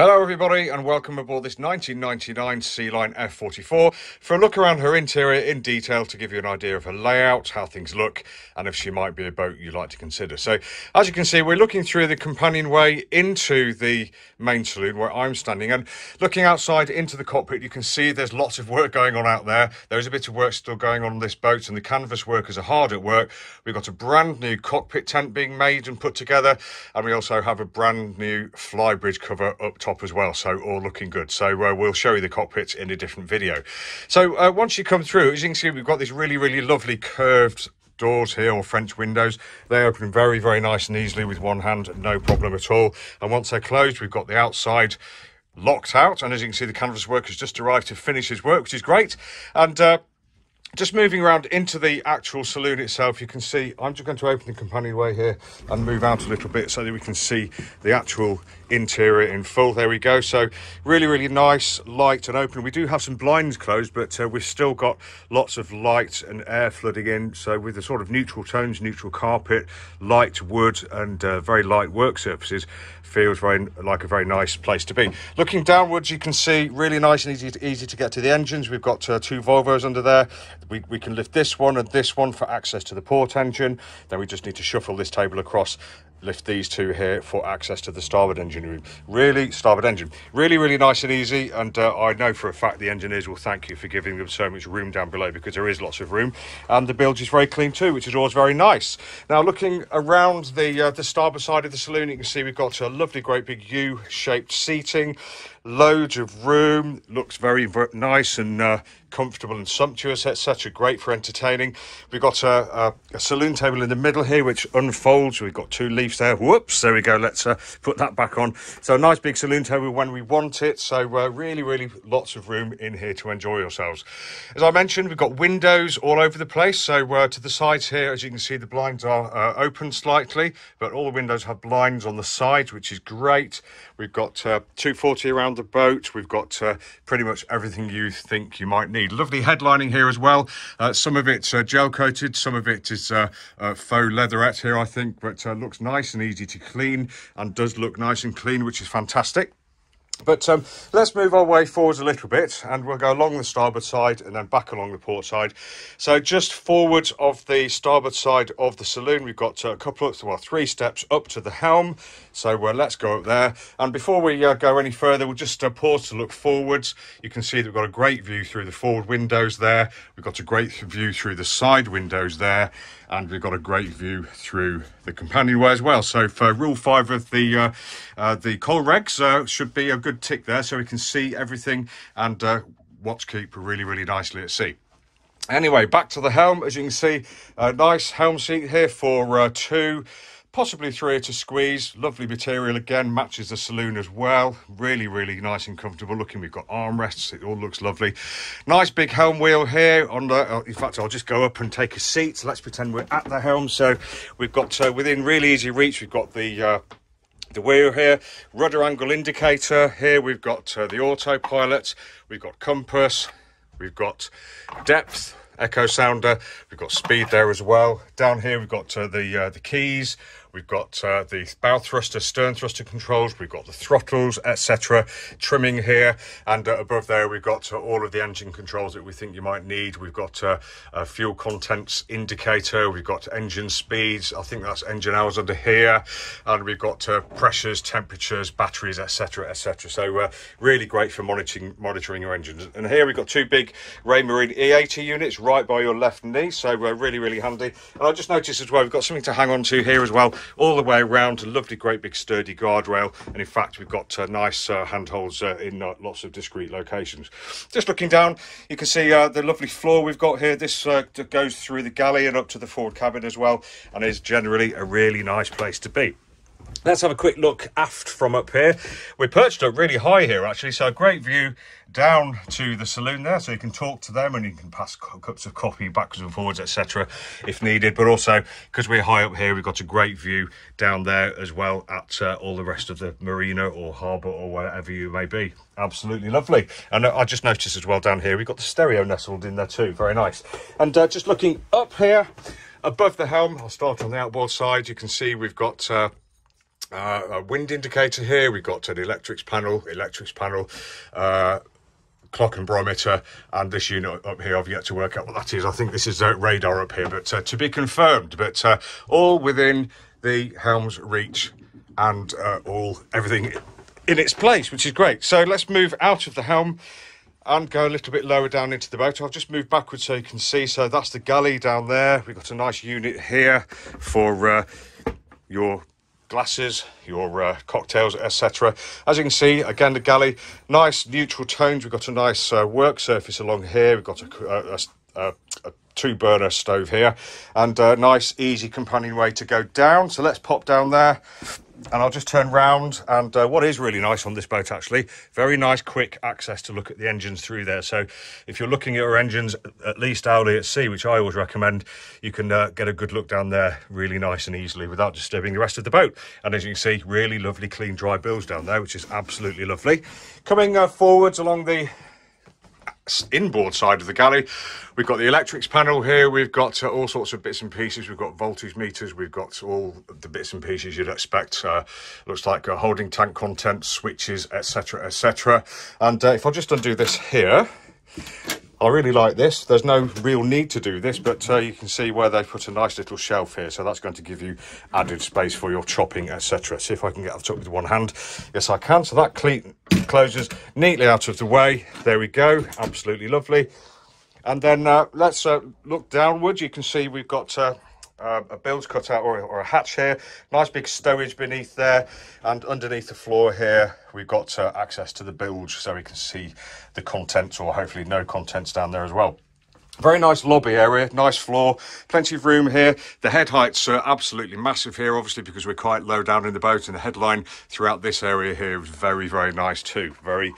Hello, everybody, and welcome aboard this 1999 Sealine F44 for a look around her interior in detail to give you an idea of her layout, how things look, and if she might be a boat you'd like to consider. So, as you can see, we're looking through the companionway into the main saloon where I'm standing, and looking outside into the cockpit, you can see there's lots of work going on out there. There is a bit of work still going on on this boat, and the canvas workers are hard at work. We've got a brand new cockpit tent being made and put together, and we also have a brand new flybridge cover up top top as well, so all looking good. So uh, we'll show you the cockpits in a different video. So uh, once you come through, as you can see, we've got this really, really lovely curved doors here or French windows. They open very, very nice and easily with one hand, no problem at all. And once they're closed, we've got the outside locked out. And as you can see, the canvas work has just arrived to finish his work, which is great. And uh, just moving around into the actual saloon itself, you can see, I'm just going to open the companionway here and move out a little bit so that we can see the actual interior in full. There we go. So really, really nice, light and open. We do have some blinds closed, but uh, we've still got lots of light and air flooding in. So with the sort of neutral tones, neutral carpet, light wood and uh, very light work surfaces, feels very like a very nice place to be. Looking downwards, you can see really nice and easy to, easy to get to the engines. We've got uh, two Volvos under there. We, we can lift this one and this one for access to the port engine. Then we just need to shuffle this table across lift these two here for access to the starboard engine room. Really, starboard engine. Really, really nice and easy. And uh, I know for a fact the engineers will thank you for giving them so much room down below because there is lots of room. And the bilge is very clean too, which is always very nice. Now, looking around the, uh, the starboard side of the saloon, you can see we've got a lovely, great big U-shaped seating loads of room looks very, very nice and uh, comfortable and sumptuous. Etc great for entertaining. We've got a, a, a, saloon table in the middle here which unfolds. We've got two leaves there. Whoops there we go. Let's uh, put that back on. So a nice big saloon table when we want it. So uh, really really lots of room in here to enjoy yourselves. As i mentioned we've got windows all over the place. So uh, to the sides here as you can see the blinds are uh, open slightly but all the windows have blinds on the sides which is great. We've got uh, 240 around the boat. We've got uh, pretty much everything you think you might need. Lovely headlining here as well. Uh, some of it's uh, gel coated, some of it is uh, uh, faux leatherette here, I think, but looks nice and easy to clean and does look nice and clean, which is fantastic. But um, let's move our way forwards a little bit and we'll go along the starboard side and then back along the port side. So just forward of the starboard side of the saloon, we've got a couple of, well, three steps up to the helm. So uh, let's go up there. And before we uh, go any further, we'll just uh, pause to look forwards. You can see that we've got a great view through the forward windows there. We've got a great view through the side windows there and we've got a great view through the companionway as well. So for rule five of the uh, uh, the COLREGs uh, should be a good tick there, so we can see everything and uh, watch keep really really nicely at sea. Anyway, back to the helm. As you can see, a nice helm seat here for uh, two possibly three to squeeze. Lovely material again, matches the saloon as well. Really, really nice and comfortable looking. We've got armrests, it all looks lovely. Nice big helm wheel here. On the, uh, in fact, I'll just go up and take a seat. Let's pretend we're at the helm. So we've got uh, within really easy reach, we've got the uh, the wheel here, rudder angle indicator. Here we've got uh, the autopilot, we've got compass, we've got depth, echo sounder, we've got speed there as well. Down here we've got uh, the uh, the keys, We've got uh, the bow thruster, stern thruster controls. We've got the throttles, etc. Trimming here, and uh, above there we've got uh, all of the engine controls that we think you might need. We've got uh, a fuel contents indicator. We've got engine speeds. I think that's engine hours under here, and we've got uh, pressures, temperatures, batteries, etc., etc. So really great for monitoring monitoring your engines. And here we've got two big Raymarine E80 units right by your left knee. So really really handy. And I just noticed as well we've got something to hang on to here as well all the way around. A lovely, great big sturdy guardrail. And in fact, we've got uh, nice uh, handholds uh, in lots of discrete locations. Just looking down, you can see the lovely floor we've got here. This goes through the galley and up to the forward cabin as well, and is generally a really nice place to be. Let's have a quick look aft from up here. We're perched up really high here, actually, so a great view down to the saloon there, so you can talk to them and you can pass cups of coffee backwards and forwards, etc., if needed. But also, because we're high up here, we've got a great view down there as well at uh, all the rest of the marina or harbour or wherever you may be. Absolutely lovely. And uh, I just noticed as well down here, we've got the stereo nestled in there too. Very nice. And uh, just looking up here, above the helm, I'll start on the outboard side. You can see we've got... Uh, uh, a wind indicator here. We've got an electrics panel, electrics panel, uh, clock and barometer, and this unit up here. I've yet to work out what that is. I think this is a radar up here, but uh, to be confirmed. But uh, all within the helm's reach, and uh, all everything in its place, which is great. So let's move out of the helm and go a little bit lower down into the boat. I'll just move backwards so you can see. So that's the galley down there. We've got a nice unit here for uh, your glasses, your uh, cocktails, etc. As you can see, again, the galley, nice neutral tones. We've got a nice uh, work surface along here. We've got a, a, a, a two burner stove here and a nice easy companionway to go down. So let's pop down there and I'll just turn round and uh, what is really nice on this boat actually very nice quick access to look at the engines through there. So if you're looking at our engines at least hourly at sea which I always recommend you can uh, get a good look down there really nice and easily without disturbing the rest of the boat. And as you can see really lovely clean dry bills down there which is absolutely lovely. Coming uh, forwards along the inboard side of the galley. We've got the electrics panel here. We've got uh, all sorts of bits and pieces. We've got voltage meters. We've got all the bits and pieces you'd expect. Uh, looks like uh, holding tank content, switches, etc., etc. And uh, if I just undo this here, I really like this. There's no real need to do this, but uh, you can see where they put a nice little shelf here. So that's going to give you added space for your chopping, etc. See if I can get that top with one hand. Yes, I can. So that closes neatly out of the way. There we go. Absolutely lovely. And then uh, let's uh, look downwards. You can see we've got uh, a bilge cutout or, or, a hatch here. Nice big stowage beneath there. And underneath the floor here, we've got uh, access to the bilge so we can see the contents or hopefully no contents down there as well. Very nice lobby area, nice floor, plenty of room here. The head heights are absolutely massive here, obviously because we're quite low down in the boat and the headline throughout this area here is very, very nice too. Very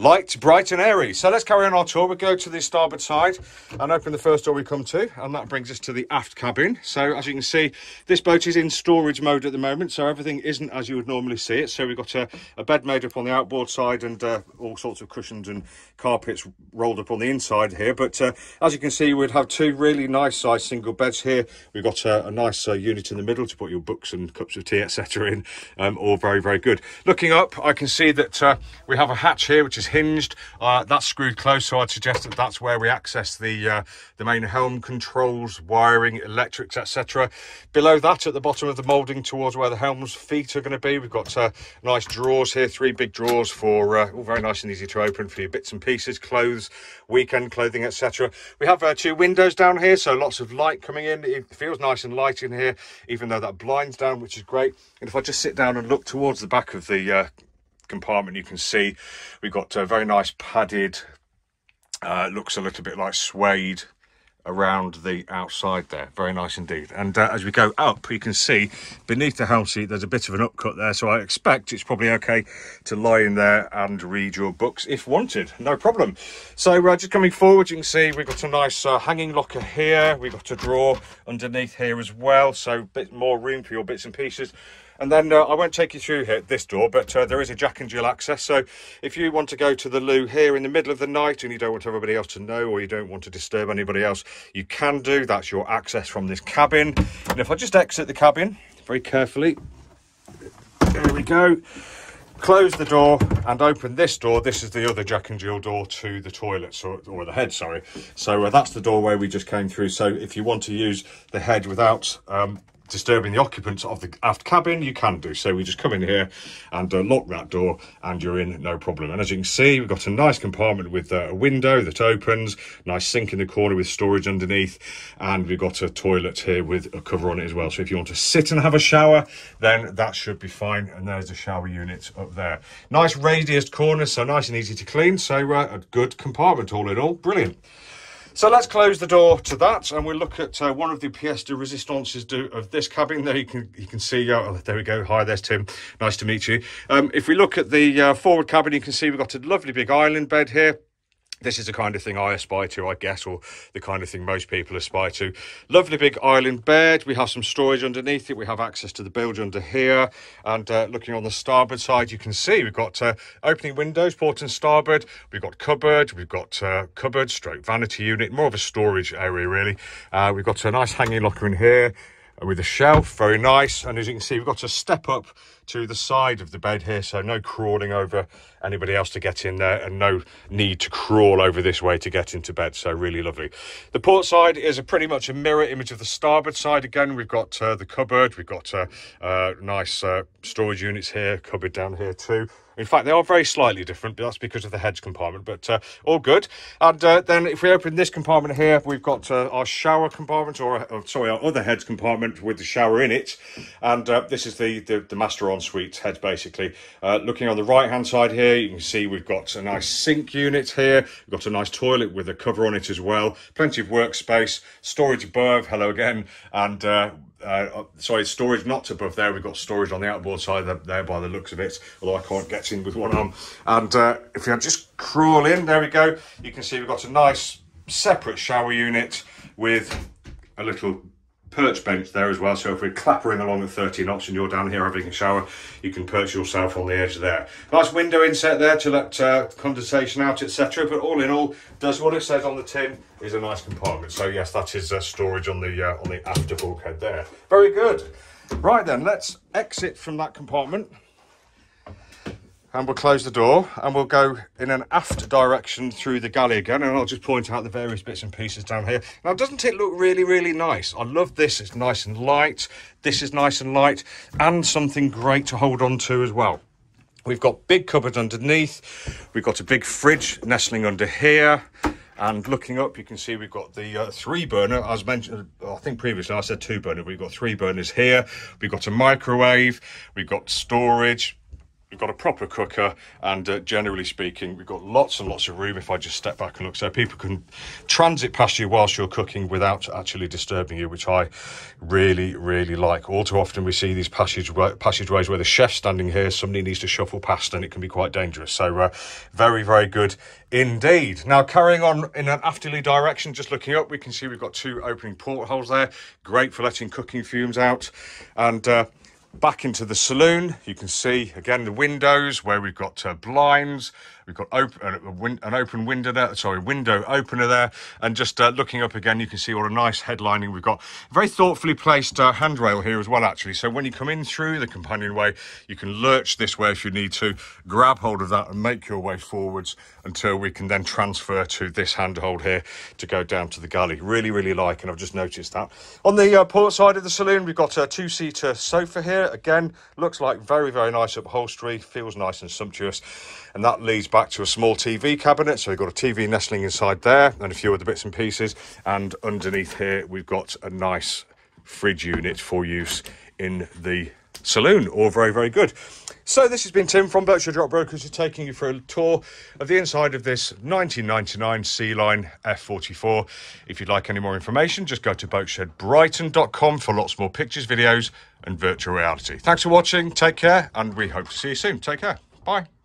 light, bright and airy. So let's carry on our tour. We'll go to the starboard side and open the first door we come to and that brings us to the aft cabin. So as you can see, this boat is in storage mode at the moment, so everything isn't as you would normally see it. So we've got a, a bed made up on the outboard side and uh, all sorts of cushions and carpets rolled up on the inside here. But uh, as you can see, we'd have two really nice size single beds here. We've got a, a nice uh, unit in the middle to put your books and cups of tea, etc. in, um, all very, very good. Looking up, I can see that uh, we have a hatch here, which is hinged. Uh, that's screwed closed, so I'd suggest that that's where we access the uh, the main helm controls, wiring, electrics, etc. Below that, at the bottom of the moulding towards where the helm's feet are going to be, we've got uh, nice drawers here, three big drawers for uh, all very nice and easy to open for your bits and pieces, clothes, weekend clothing, etc. We have uh, two windows down here, so lots of light coming in. It feels nice and light in here, even though that blind's down, which is great. And if I just sit down and look towards the back of the uh, compartment you can see we've got a very nice padded uh, looks a little bit like suede around the outside there. Very nice indeed. And uh, as we go up you can see beneath the helm seat there's a bit of an upcut there. So i expect it's probably okay to lie in there and read your books if wanted. No problem. So uh, just coming forward you can see we've got a nice uh, hanging locker here. We've got a drawer underneath here as well. So a bit more room for your bits and pieces and then uh, I won't take you through here, this door, but uh, there is a Jack and Jill access. So if you want to go to the loo here in the middle of the night and you don't want everybody else to know or you don't want to disturb anybody else, you can do. That's your access from this cabin. And if I just exit the cabin very carefully, there we go close the door and open this door this is the other jack and jill door to the toilets or, or the head sorry so uh, that's the doorway we just came through so if you want to use the head without um, disturbing the occupants of the aft cabin, you can do. So we just come in here and uh, lock that door and you're in no problem. And as you can see, we've got a nice compartment with uh, a window that opens, nice sink in the corner with storage underneath. And we've got a toilet here with a cover on it as well. So if you want to sit and have a shower, then that should be fine. And there's a shower unit up there. Nice radiused corner, so nice and easy to clean. So uh, a good compartment all in all. Brilliant. So let's close the door to that and we'll look at uh, one of the pièce de résistances of this cabin. There you can you can see, uh, oh, there we go. Hi, there's Tim. Nice to meet you. Um, if we look at the uh, forward cabin, you can see we've got a lovely big island bed here this is the kind of thing I aspire to, I guess, or the kind of thing most people aspire to. Lovely big island bed. We have some storage underneath it. We have access to the bilge under here. And uh, looking on the starboard side, you can see we've got uh, opening windows, port and starboard. We've got cupboard. We've got uh, cupboard, stroke vanity unit, more of a storage area, really. Uh, we've got a nice hanging locker in here with a shelf, very nice. And as you can see, we've got a step up to the side of the bed here, so no crawling over anybody else to get in there and no need to crawl over this way to get into bed. So really lovely. The port side is a pretty much a mirror image of the starboard side. Again, we've got uh, the cupboard, we've got uh, uh, nice uh, storage units here, cupboard down here too. In fact, they are very slightly different, but that's because of the heads compartment, but uh, all good. And uh, then if we open this compartment here, we've got uh, our shower compartment, or, uh, sorry, our other heads compartment with the shower in it. And uh, this is the, the, the, master ensuite head, basically. Uh, looking on the right-hand side here, you can see we've got a nice sink unit here. We've got a nice toilet with a cover on it as well. Plenty of workspace, storage above, hello again, and uh, sorry, storage not above there. We've got storage on the outboard side there by the looks of it, although I can't get in with one arm. And uh, if you just crawl in, there we go, you can see we've got a nice separate shower unit with a little perch bench there as well. So if we're clappering along at 30 knots and you're down here having a shower, you can perch yourself on the edge there. Nice window inset there to let uh, condensation out, etc. But all in all, does what it says on the tin is a nice compartment. So yes, that is uh, storage on the uh, on the after bulkhead there. Very good. Right then, let's exit from that compartment and we'll close the door and we'll go in an aft direction through the galley again and I'll just point out the various bits and pieces down here. Now doesn't it look really really nice? I love this, it's nice and light, this is nice and light and something great to hold on to as well. We've got big cupboards underneath, we've got a big fridge nestling under here. And looking up you can see we've got the uh, three burner as mentioned i think previously i said two burner. We've got three burners here. We've got a microwave. We've got storage We've got a proper cooker, and uh, generally speaking, we've got lots and lots of room. If I just step back and look, so people can transit past you whilst you're cooking without actually disturbing you, which I really, really like. All too often, we see these passage passageways where the chef's standing here, somebody needs to shuffle past, and it can be quite dangerous. So, uh, very, very good indeed. Now, carrying on in an afterly direction, just looking up, we can see we've got two opening portholes there. Great for letting cooking fumes out, and. Uh, back into the saloon. You can see again the windows where we've got uh, blinds. We've got open, an open window there, sorry, window opener there. And just uh, looking up again, you can see all a nice headlining. We've got very thoughtfully placed uh, handrail here as well, actually. So when you come in through the companionway, you can lurch this way if you need to, grab hold of that and make your way forwards until we can then transfer to this handhold here to go down to the galley. Really, really like, and I've just noticed that. On the uh, port side of the saloon, we've got a two-seater sofa here. Again, looks like very, very nice upholstery, feels nice and sumptuous. And that leads back to a small TV cabinet. So you've got a TV nestling inside there and a few other bits and pieces. And underneath here, we've got a nice fridge unit for use in the saloon. All very, very good. So this has been Tim from Berkshire Drop Brokers, who's taking you for a tour of the inside of this 1999 Sealine F44. If you'd like any more information, just go to boatshedbrighton.com for lots more pictures, videos, and virtual reality. Thanks for watching. Take care, and we hope to see you soon. Take care. Bye.